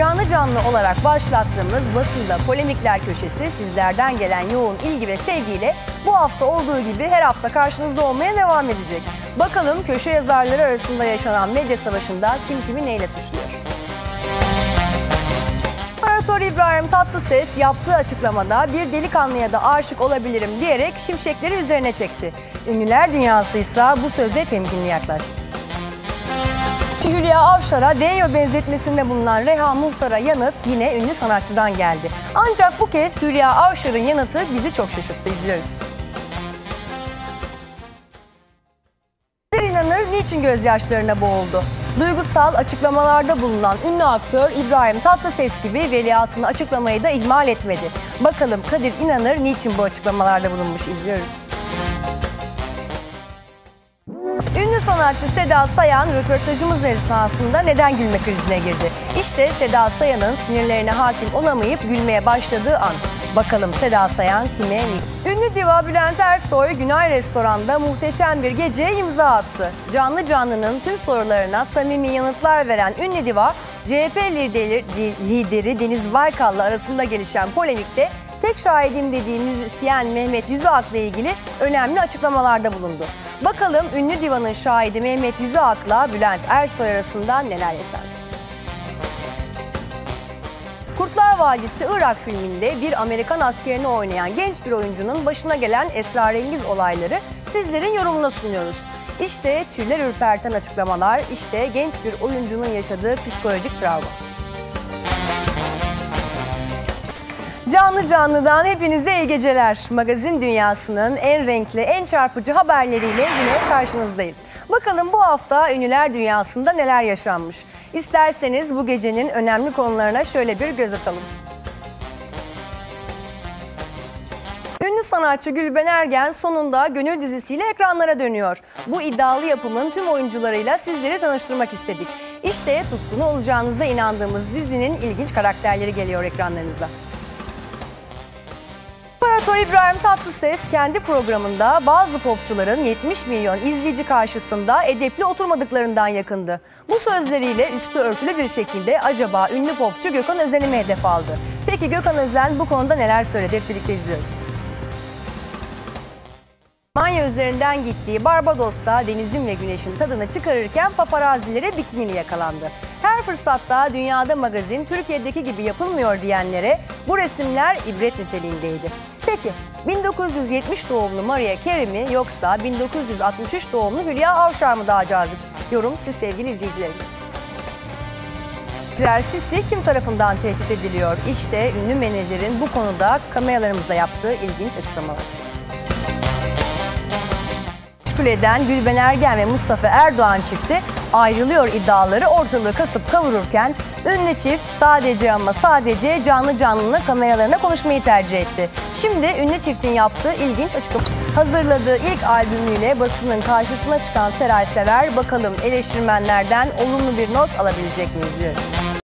Canlı canlı olarak başlattığımız basında polemikler köşesi sizlerden gelen yoğun ilgi ve sevgiyle bu hafta olduğu gibi her hafta karşınızda olmaya devam edecek. Bakalım köşe yazarları arasında yaşanan medya savaşında kim kimi neyle suçluyor? İmparator İbrahim Tatlıses yaptığı açıklamada bir delikanlıya da aşık olabilirim diyerek şimşekleri üzerine çekti. Ünlüler dünyası ise bu söze temkinli yaklaştı. Avşar'a Denyo benzetmesinde bulunan Reha Muhtar'a yanıt yine ünlü sanatçıdan geldi. Ancak bu kez Hülya Avşar'ın yanıtı bizi çok şaşırttı. İzliyoruz. inanır niçin gözyaşlarına boğuldu? Duygusal açıklamalarda bulunan ünlü aktör İbrahim Tatlıses gibi veliahtını açıklamayı da ihmal etmedi. Bakalım Kadir İnanır niçin bu açıklamalarda bulunmuş izliyoruz. Ünlü sanatçı Seda Sayan röportajımız esnasında neden gülme krizine girdi? İşte Seda Sayan'ın sinirlerine hakim olamayıp gülmeye başladığı an. Bakalım Seda Sayan kime? Ünlü diva Bülent Ersoy Günay Restoran'da muhteşem bir geceye imza attı. Canlı canlının tüm sorularına samimi yanıtlar veren ünlü diva, CHP lideri, lideri Deniz Baykal'la arasında gelişen polemikte tek şahidim dediği müzisyen Mehmet Yüzüak'la ilgili önemli açıklamalarda bulundu. Bakalım ünlü divanın şahidi Mehmet Yüzüak'la Bülent Ersoy arasında neler yaşandı? Kurtlar Vadisi Irak filminde bir Amerikan askerini oynayan genç bir oyuncunun başına gelen esrarengiz olayları sizlerin yorumuna sunuyoruz. İşte tüyler ürperten açıklamalar, işte genç bir oyuncunun yaşadığı psikolojik travma. Canlı canlıdan hepinize iyi geceler. Magazin dünyasının en renkli, en çarpıcı haberleriyle yine karşınızdayım. Bakalım bu hafta ünlüler dünyasında neler yaşanmış. İsterseniz bu gecenin önemli konularına şöyle bir göz atalım. Ünlü sanatçı Gülben Ergen sonunda Gönül dizisiyle ekranlara dönüyor. Bu iddialı yapımın tüm oyuncularıyla sizleri tanıştırmak istedik. İşte tutkunu olacağınıza inandığımız dizinin ilginç karakterleri geliyor ekranlarınıza. İmparator İbrahim Tatlıses kendi programında bazı popçuların 70 milyon izleyici karşısında edepli oturmadıklarından yakındı. Bu sözleriyle üstü örtülü bir şekilde acaba ünlü popçu Gökhan Özen'i mi hedef aldı? Peki Gökhan Özen bu konuda neler söyledi? Hep birlikte izliyoruz. Manya üzerinden gittiği Barbados'ta denizin ve güneşin tadını çıkarırken paparazilere bikiniyle yakalandı. Her fırsatta dünyada magazin Türkiye'deki gibi yapılmıyor diyenlere bu resimler ibret niteliğindeydi. Peki 1970 doğumlu Maria Carey mi yoksa 1963 doğumlu Hülya Avşar mı daha cazip? Yorum siz sevgili izleyicilerim. Sisi kim tarafından tehdit ediliyor? İşte ünlü menajerin bu konuda kameralarımızda yaptığı ilginç açıklamalar. meşgul eden Gülben Ergen ve Mustafa Erdoğan çifti ayrılıyor iddiaları ortalığı kasıp kavururken ünlü çift sadece ama sadece canlı canlı kameralarına konuşmayı tercih etti. Şimdi ünlü çiftin yaptığı ilginç açıklama. Hazırladığı ilk albümüyle basının karşısına çıkan Seray Sever bakalım eleştirmenlerden olumlu bir not alabilecek mi izliyoruz.